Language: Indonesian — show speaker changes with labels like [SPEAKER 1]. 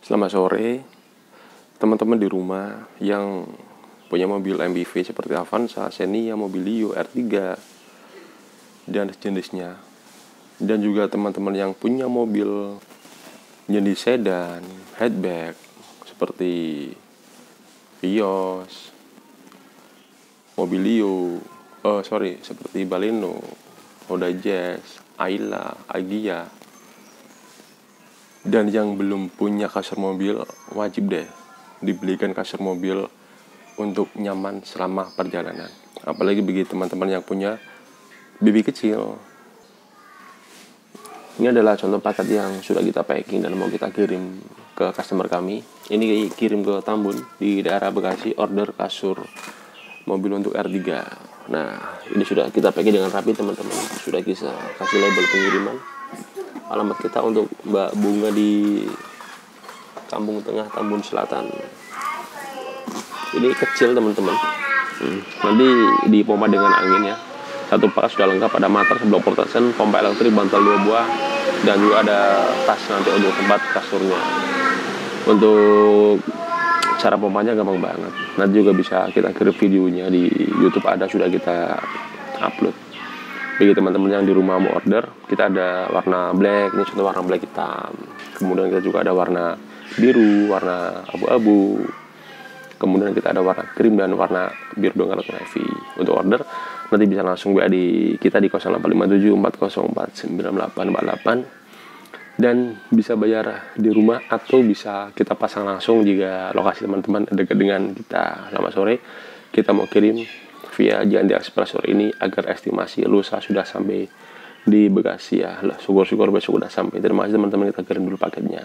[SPEAKER 1] Selamat sore, teman-teman di rumah yang punya mobil MPV seperti Avanza, Xenia, Mobilio, R3, dan jenisnya. Dan juga teman-teman yang punya mobil jenis sedan, hatchback, seperti Vios, Mobilio, oh sorry, seperti Baleno, Honda Jazz, Ayla, Agia, dan yang belum punya kasur mobil wajib deh dibelikan kasur mobil untuk nyaman selama perjalanan. Apalagi bagi teman-teman yang punya bibi kecil. Ini adalah contoh paket yang sudah kita packing dan mau kita kirim ke customer kami. Ini kirim ke Tambun di daerah Bekasi order kasur mobil untuk R3 nah ini sudah kita packing dengan rapi teman-teman. Sudah bisa kasih label pengiriman alamat kita untuk Mbak Bunga di Kampung Tengah Tambun Selatan. Ini kecil teman-teman. Hmm. nanti dipompa dengan angin ya. Satu paket sudah lengkap ada mater sebelah protection pompa elektrik bantal dua buah dan juga ada tas nanti untuk tempat kasurnya. Untuk cara pompanya gampang banget. Nanti juga bisa kita kirim videonya di YouTube ada sudah kita upload bagi teman-teman yang di rumah mau order kita ada warna black. Ini contoh warna black hitam. Kemudian kita juga ada warna biru warna abu-abu. Kemudian kita ada warna krim dan warna biru dongker navy untuk order nanti bisa langsung WA di kita di 0857 dan bisa bayar di rumah atau bisa kita pasang langsung jika lokasi teman-teman dekat dengan kita. Lama sore kita mau kirim via Jandi Express ini agar estimasi lusa sudah sampai di Bekasi ya. Lah syukur-syukur besok sudah sampai. Terima kasih teman-teman kita kirim dulu paketnya